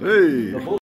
Ei! Tá